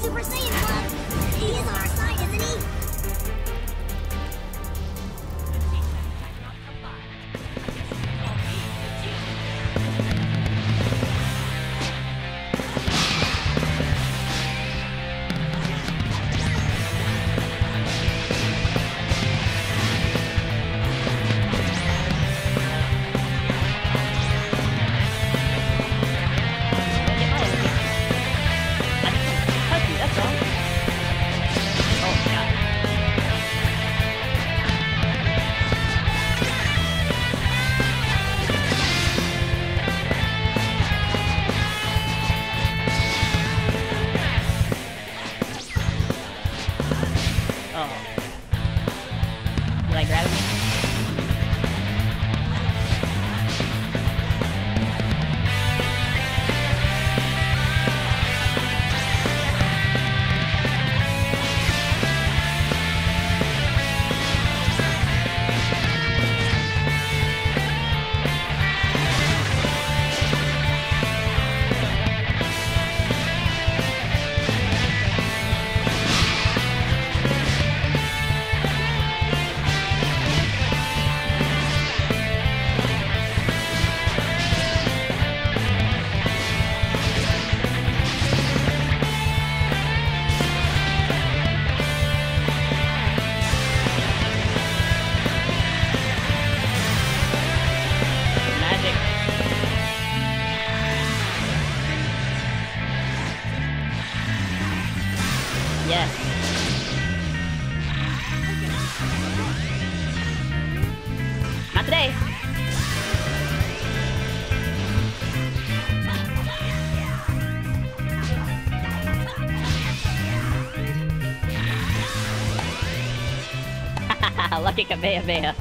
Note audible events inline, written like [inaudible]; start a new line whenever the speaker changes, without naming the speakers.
Super Saiyan Club. He is our side,
Oh. You like grabbing me? Yes. Not today. [laughs] Lucky Kamehameha.